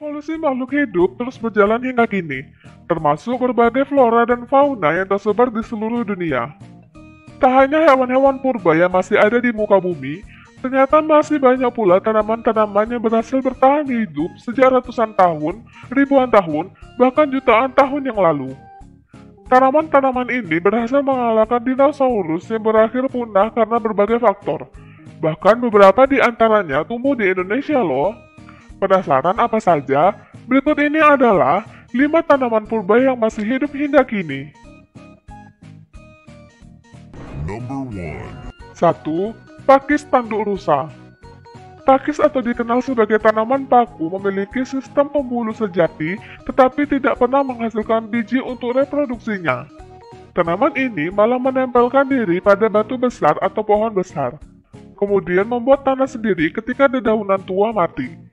Evolusi makhluk hidup terus berjalan hingga kini, termasuk berbagai flora dan fauna yang tersebar di seluruh dunia. Tak hanya hewan-hewan purba yang masih ada di muka bumi, ternyata masih banyak pula tanaman-tanaman yang berhasil bertahan hidup sejak ratusan tahun, ribuan tahun, bahkan jutaan tahun yang lalu. Tanaman-tanaman ini berhasil mengalahkan dinosaurus yang berakhir punah karena berbagai faktor. Bahkan beberapa di antaranya tumbuh di Indonesia loh. Penasaran apa saja? Berikut ini adalah 5 tanaman purba yang masih hidup hingga kini. Number 1. 1. Pakis tanduk rusa Pakis atau dikenal sebagai tanaman paku memiliki sistem pembuluh sejati tetapi tidak pernah menghasilkan biji untuk reproduksinya. Tanaman ini malah menempelkan diri pada batu besar atau pohon besar, kemudian membuat tanah sendiri ketika dedaunan tua mati.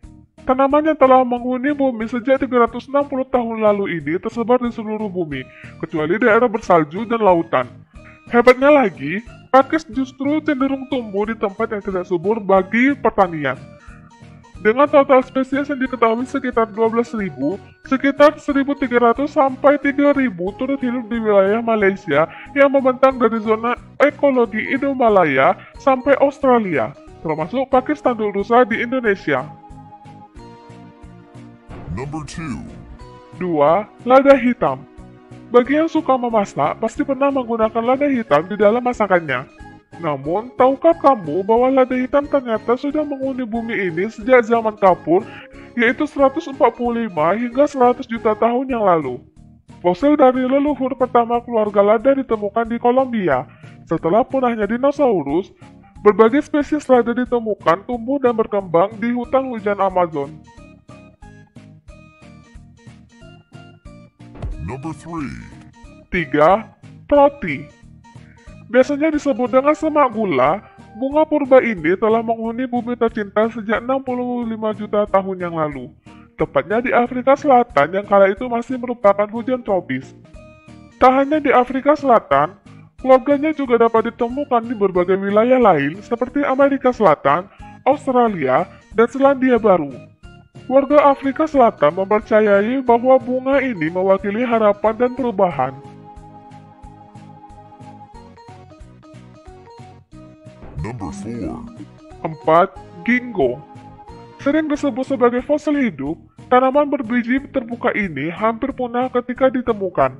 Tanaman yang telah menghuni bumi sejak 360 tahun lalu ini tersebar di seluruh bumi, kecuali daerah bersalju dan lautan. Hebatnya lagi, pakis justru cenderung tumbuh di tempat yang tidak subur bagi pertanian. Dengan total spesies yang diketahui sekitar 12.000, sekitar 1.300 sampai 3.000 turut hidup di wilayah Malaysia yang membentang dari zona ekologi Indo-Malaya sampai Australia, termasuk pakis tanduk rusa di Indonesia. Number 2. 2. Lada hitam bagi yang suka memasak, pasti pernah menggunakan lada hitam di dalam masakannya. Namun, tahukah kamu bahwa lada hitam ternyata sudah menghuni bumi ini sejak zaman kapur, yaitu 145 hingga 100 juta tahun yang lalu? Fosil dari leluhur pertama keluarga lada ditemukan di Kolombia. Setelah punahnya dinosaurus, berbagai spesies lada ditemukan tumbuh dan berkembang di hutan hujan Amazon. Number 3. 3. Proti Biasanya disebut dengan semak gula, bunga purba ini telah menghuni bumi tercinta sejak 65 juta tahun yang lalu, tepatnya di Afrika Selatan yang kala itu masih merupakan hujan tropis. Tak hanya di Afrika Selatan, keluarganya juga dapat ditemukan di berbagai wilayah lain seperti Amerika Selatan, Australia, dan Selandia Baru. Warga Afrika Selatan mempercayai bahwa bunga ini mewakili harapan dan perubahan. Number 4. 4. Ginkgo Sering disebut sebagai fosil hidup, tanaman berbiji terbuka ini hampir punah ketika ditemukan.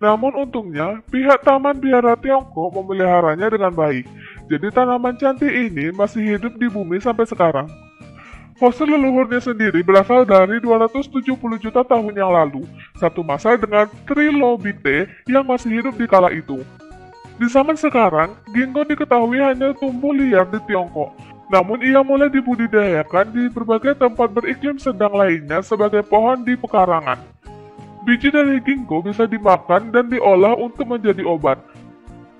Namun untungnya, pihak Taman Biara Tiongkok memeliharanya dengan baik, jadi tanaman cantik ini masih hidup di bumi sampai sekarang. Fosil leluhurnya sendiri berasal dari 270 juta tahun yang lalu, satu masa dengan trilobite yang masih hidup di kala itu. Di zaman sekarang, ginkgo diketahui hanya tumbuh liar di Tiongkok, namun ia mulai dibudidayakan di berbagai tempat beriklim sedang lainnya sebagai pohon di pekarangan. Biji dari ginkgo bisa dimakan dan diolah untuk menjadi obat,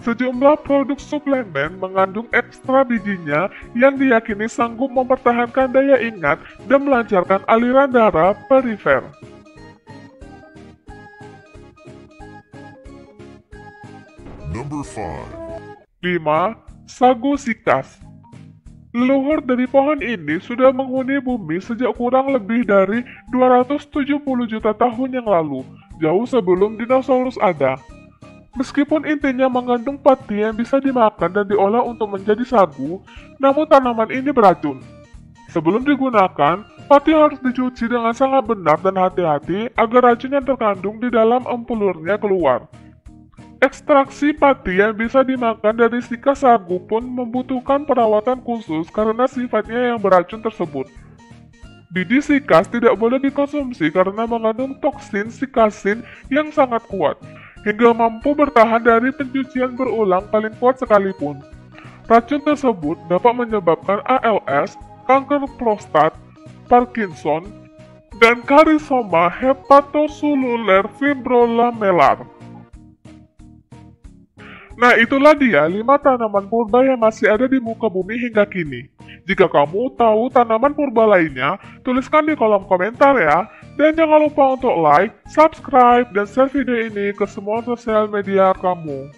Sejumlah produk suplemen mengandung ekstra bijinya yang diyakini sanggup mempertahankan daya ingat dan melancarkan aliran darah perifer. Number 5. 5. Sagu sikas Leluhur dari pohon ini sudah menghuni bumi sejak kurang lebih dari 270 juta tahun yang lalu, jauh sebelum dinosaurus ada. Meskipun intinya mengandung pati yang bisa dimakan dan diolah untuk menjadi sagu, namun tanaman ini beracun. Sebelum digunakan, pati harus dicuci dengan sangat benar dan hati-hati agar racun yang terkandung di dalam empulurnya keluar. Ekstraksi pati yang bisa dimakan dari sika sagu pun membutuhkan perawatan khusus karena sifatnya yang beracun tersebut. Biji sikas tidak boleh dikonsumsi karena mengandung toksin sikasin yang sangat kuat, hingga mampu bertahan dari pencucian berulang paling kuat sekalipun. Racun tersebut dapat menyebabkan ALS, kanker prostat, Parkinson, dan karisoma hepatosululer fibrolamellar. Nah itulah dia 5 tanaman purba yang masih ada di muka bumi hingga kini. Jika kamu tahu tanaman purba lainnya, tuliskan di kolom komentar ya. Dan jangan lupa untuk like, subscribe, dan share video ini ke semua sosial media kamu.